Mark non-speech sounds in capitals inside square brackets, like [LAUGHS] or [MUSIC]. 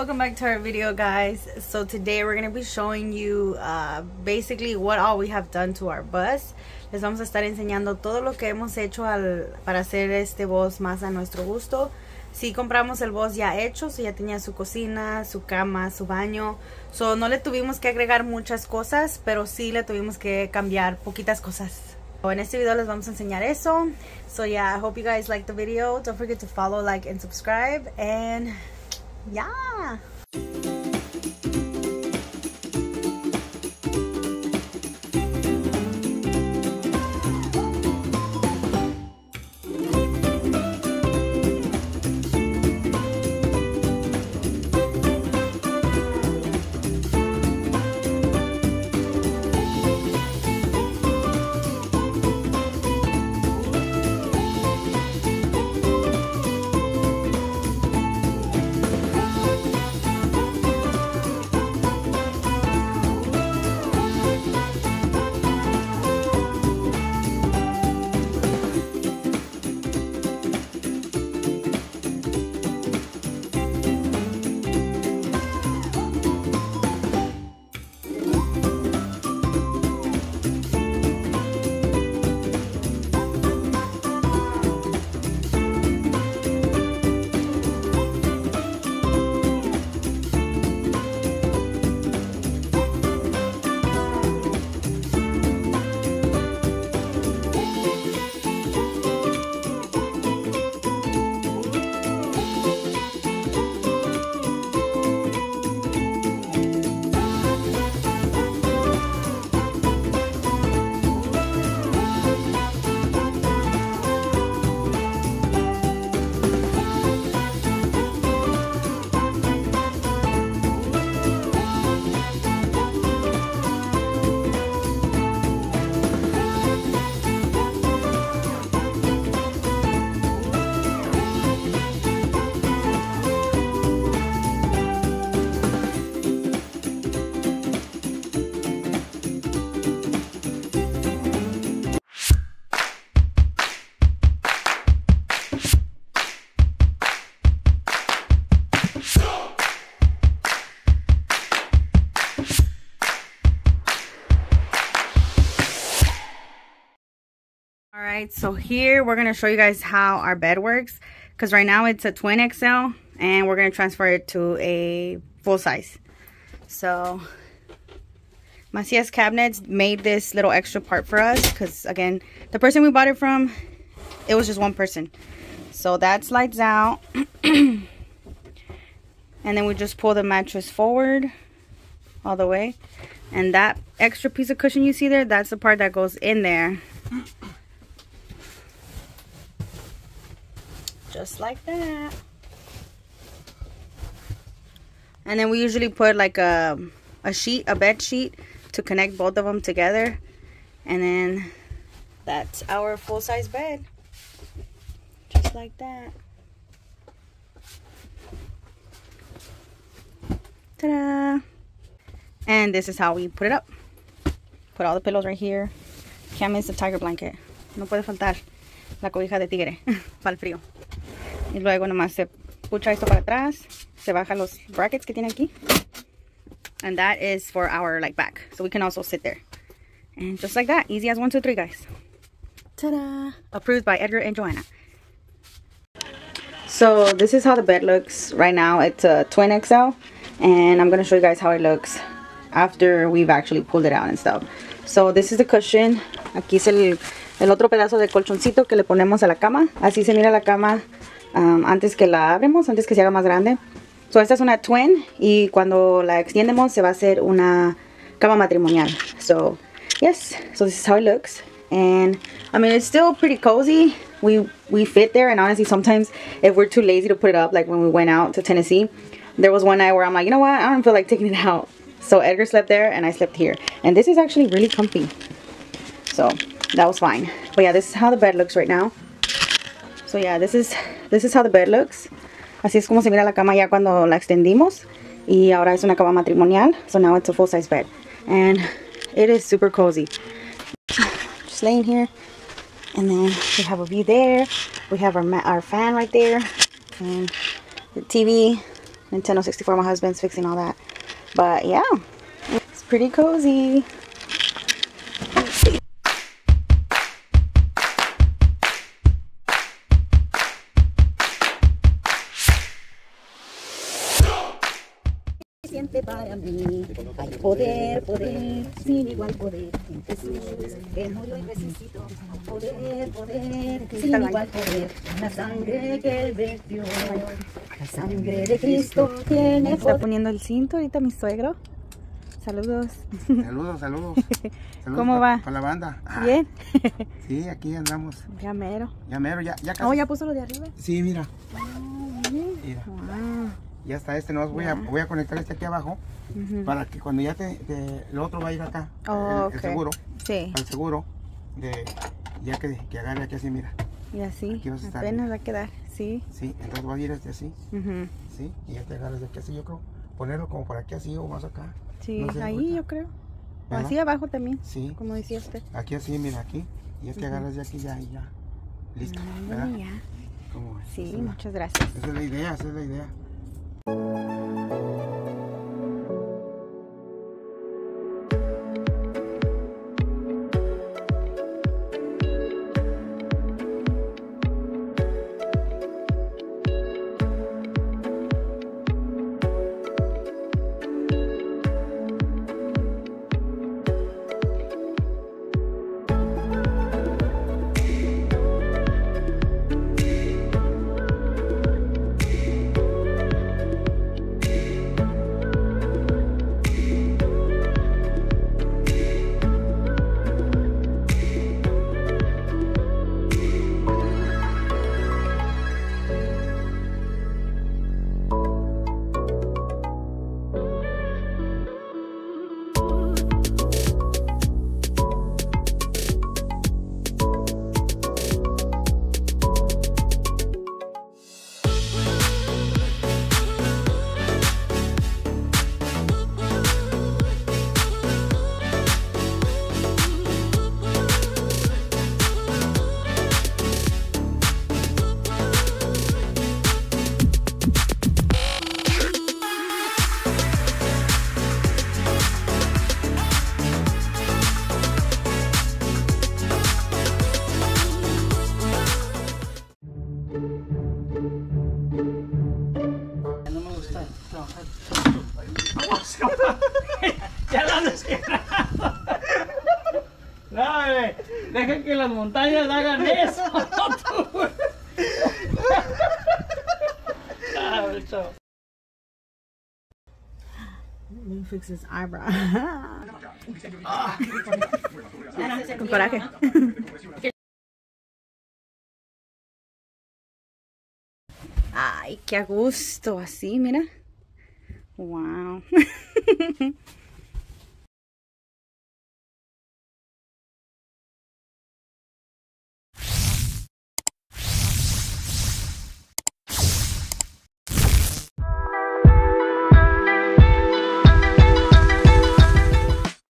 welcome back to our video guys so today we're to be showing you uh, basically what all we have done to our bus les vamos a estar enseñando todo lo que hemos hecho al, para hacer este bus más a nuestro gusto si compramos el bus ya hecho, so ya tenía su cocina, su cama, su baño. So no le tuvimos que agregar muchas cosas, pero sí le tuvimos que cambiar poquitas cosas. So, en este video les vamos a enseñar eso. So yeah, I hope you guys like the video. Don't forget to follow, like, and subscribe. And yeah. All right so here we're going to show you guys how our bed works because right now it's a twin xl and we're going to transfer it to a full size. So Macias cabinets made this little extra part for us because again the person we bought it from it was just one person. So that slides out. [CLEARS THROAT] And then we just pull the mattress forward all the way. And that extra piece of cushion you see there that's the part that goes in there just like that. And then we usually put like a a sheet a bed sheet to connect both of them together. And then that's our full-size bed. Just like that. Ta-da! And this is how we put it up. Put all the pillows right here. Can't miss the tiger blanket. No puede faltar la cobija de tigre. [LAUGHS] Para el frío y luego nomás se pucha esto para atrás se baja los brackets que tiene aquí. And that is for our like back. So we can also sit there. And just like that easy as one two three guys. Ta-da approved by edgar and joanna. So this is how the bed looks right now. It's a twin xl and i'm to show you guys how it looks after we've actually pulled it out and stuff. So this is the cushion. Aquí es el, el otro pedazo de colchoncito que le ponemos a la cama. Así se mira la cama um, antes que la abremos antes que se haga más grande So esta es una twin y cuando la extiendemos se va a hacer una cama matrimonial. So yes, so this is how it looks. And I mean it's still pretty cozy. We we fit there and honestly sometimes if we're too lazy to put it up like when we went out to Tennessee, there was one night where I'm like, you know what, I don't feel like taking it out. So Edgar slept there and I slept here. And this is actually really comfy. So that was fine. But yeah, this is how the bed looks right now. So yeah, this is this is how the bed looks. Así es como se mira la cama ya cuando la extendimos. Y ahora es una cama matrimonial. So now it's a full-size bed. And it is super cozy. Just laying here. And then we have a view there. We have our, our fan right there. And the TV. Nintendo 64. My husband's fixing all that. But yeah, it's pretty cozy. Para mí. Hay poder, poder, sin igual poder en Jesús, que murió y resucitó. Poder, poder, sin igual poder, la sangre que él vertió. La sangre de Cristo tiene Está poder. poniendo el cinto ahorita mi suegro. Saludos. Saludos, saludos. [LAUGHS] Saludos ¿Cómo pa- va? Para la banda. Ah, Bien. [LAUGHS] Sí, aquí andamos. ya mero. Ya mero, ya, ya casi. Oh, ya puso lo de arriba. Sí, mira. Mira. Wow. Ya está este. No, voy, a, voy a conectar este aquí abajo para que cuando ya te, te- el otro va a ir acá. Oh, el, seguro. Sí. Al seguro. De, ya que, que agarre aquí así, mira. Y así. Aquí vas a estar. Apenas va a quedar. Sí. Sí, entonces va a ir este así. Sí, y ya te agarras de aquí así, yo creo. Ponerlo como por aquí así o más acá. Sí, No sé, ahí ahorita. yo creo. O ¿Verdad? así abajo también, Sí, como decía usted. aquí así, mira, aquí. Y ya te agarras de aquí ya y ya. Listo, ¿verdad? Ah, ya. ¿Cómo? Sí, muchas gracias. Esa es la idea, esa es la idea. thank you ya la andas quebrando. No, güey. Deja que las montañas hagan eso. No tú, güey. Ah. Let me fix his eyebrow. Con coraje. Ay, qué a gusto, así, mira. Wow. [LAUGHS]